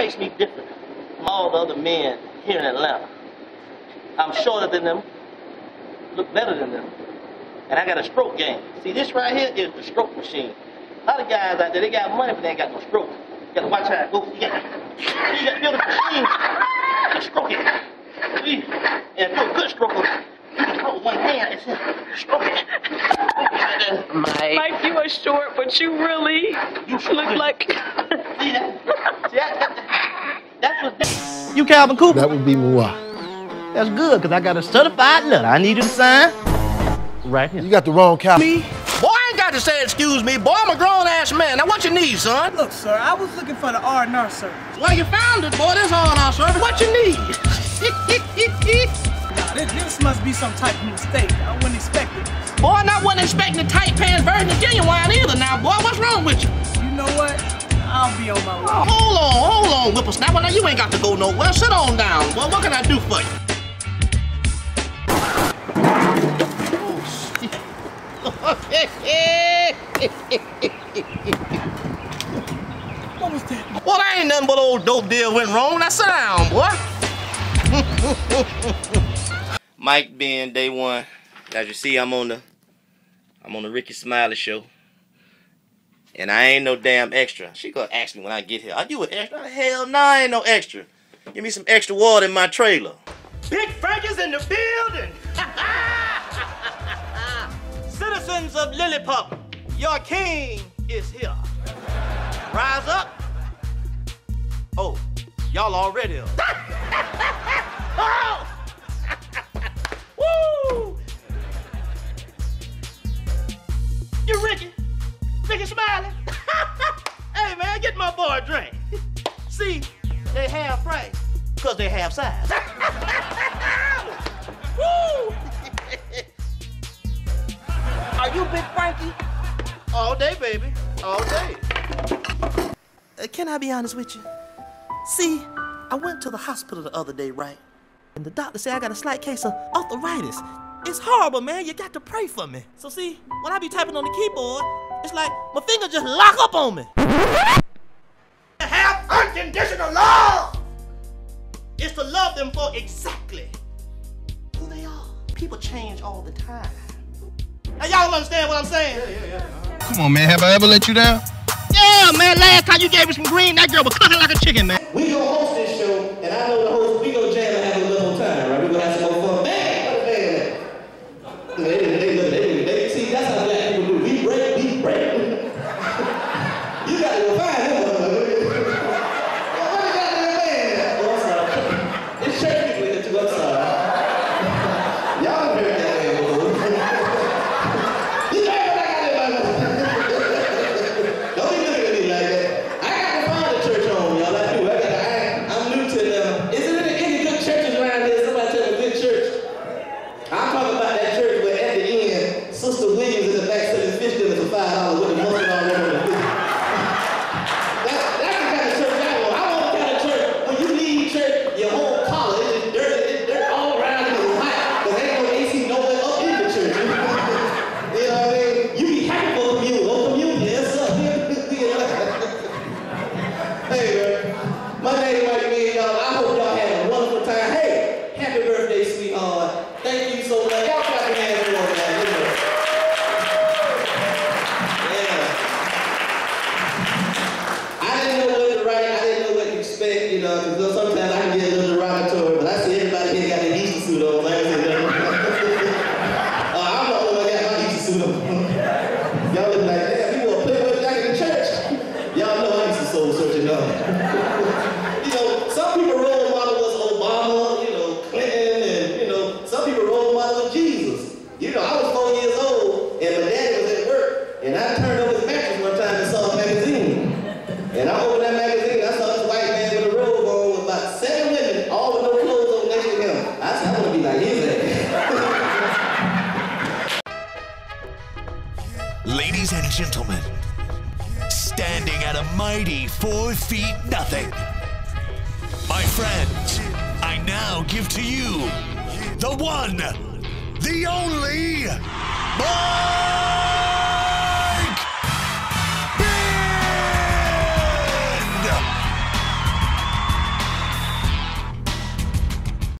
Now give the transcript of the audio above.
makes me different from all the other men here in Atlanta? I'm shorter than them, look better than them, and I got a stroke game. See, this right here is the stroke machine. A lot of guys out there, they got money, but they ain't got no stroke. You gotta watch how it goes. You gotta, you gotta feel the machine. Just stroke it. See? And feel a good stroke. You can hold one hand and just stroke it. Mike. Mike, you are short, but you really You look like. See that? See that? that that's what. You Calvin Cooper? That would be moi. That's good, because I got a certified letter. I need you to sign right here. You got the wrong cow. Me? Boy, I ain't got to say excuse me. Boy, I'm a grown ass man. Now, what you need, son? Look, sir, I was looking for the R&R service. Well, you found it, boy. This R&R service. What you need? Now, this, this must be some type of mistake. I wouldn't expect it. boy, I wasn't expecting the tight pants version of genuine either. Now, boy, what's wrong with you? You? I'll be on my way. Oh, hold on, hold on, whippersnapper. Now, you ain't got to go nowhere. Sit on down. Boy, what can I do for you? What was that? Well, that ain't nothing but old dope deal went wrong. Now sit down, boy. Mike Bend, day one. As you see, I'm on the I'm on the Rickey Smiley show. And I ain't no damn extra. She gonna ask me when I get here. Are you an extra? Hell no, I ain't no extra. Give me some extra water in my trailer. Big is in the building. Citizens of Lilliput, your king is here. Rise up. Oh, y'all already up. Smiley? hey man, get my boy a drink. See, they half price, cause they half size. Woo! Are you Big Frankie? All day, baby. All day. Uh, can I be honest with you? See, I went to the hospital the other day, right? And the doctor said I got a slight case of arthritis. It's horrible, man. You got to pray for me. So see, when I be typing on the keyboard, it's like my finger just lock up on me. Have unconditional love. Is to love them for exactly who they are. People change all the time. Now y'all understand what I'm saying? Yeah, yeah, yeah. Come on, man. Have I ever let you down? Yeah, man. Last time you gave me some green, that girl was clucking like a chicken, man. We you know, because sometimes I can get a little derogatory, but I see everybody here got an Easter suit on. Like I said, uh, I'm the only one that got my Easter suit on. Y'all look like, damn, you want to play with back in church? Y'all know I used to soul searching up. you know, some people role model was Obama, you know, Clinton, and, you know, some people role model was Jesus. You know, I was four years old, and my daddy was at work, and I turned over his mattress one time and saw a magazine. And I and gentlemen, standing at a mighty four feet nothing. My friends, I now give to you the one, the only,